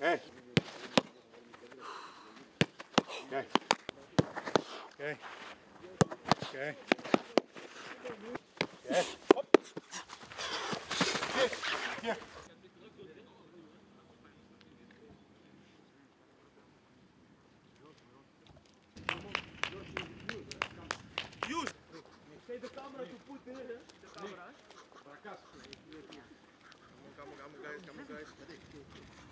Kijk. Kijk. Kijk. Kijk. Kijk. Hop. Hier. Hier. de camera kijk, kijk, kijk, kijk, De camera? kijk, kijk, kijk, kijk, guys, kijk, guys.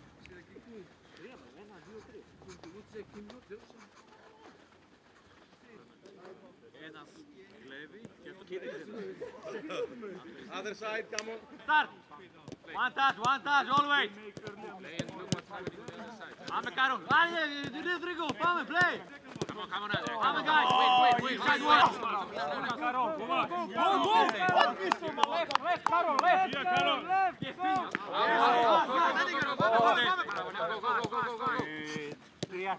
Ένας κλέβει και αυτό κοίταξε. Other side, come on. Start! One touch, one touch, always! Πάμε Καρό. Άντε, δύο τρίγο, πάμε, play! Come on, come on, Andre. Πάμε guys, wait, wait, wait, side one! Καρό, go, go! Left, left, Καρό, left! Left,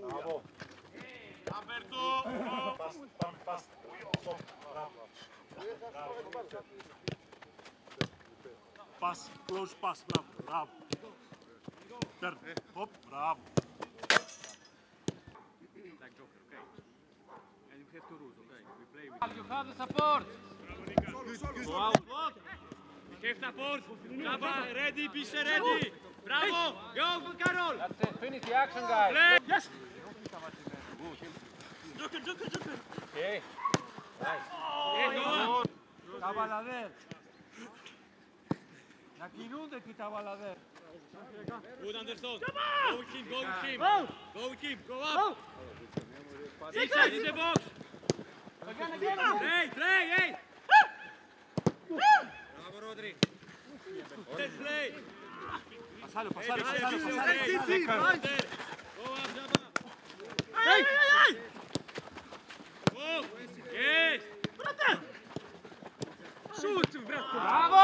Bravo. Aperto. Pass, pass, pass. Stop. Bravo. Pass, close pass, bravo, bravo. Turn, hop, bravo. Like Joker, okay? And you have two rules, okay? We play with You have the support. Go out. Look. You have support. Jabba, ready, Pisce, ready. Bravo! Go, Carol! That's it. Finish the action, guys. Play. Yes! Joker, Joker, Joker! Okay. Nice. Oh, yes, Tabalader. Nakinunde ki Tabalader. Good, Anderson. Go with him, go with him. Go, go with him, go up. Go. Inside, in the box. Again, again, again. Play, play, hey! Passaram, passaram, passaram, passaram. Sim, sim, vai. Boa, Jabá. ai. ei, ei. Gol. Esse. Brother. Chute, Brother. Bravo.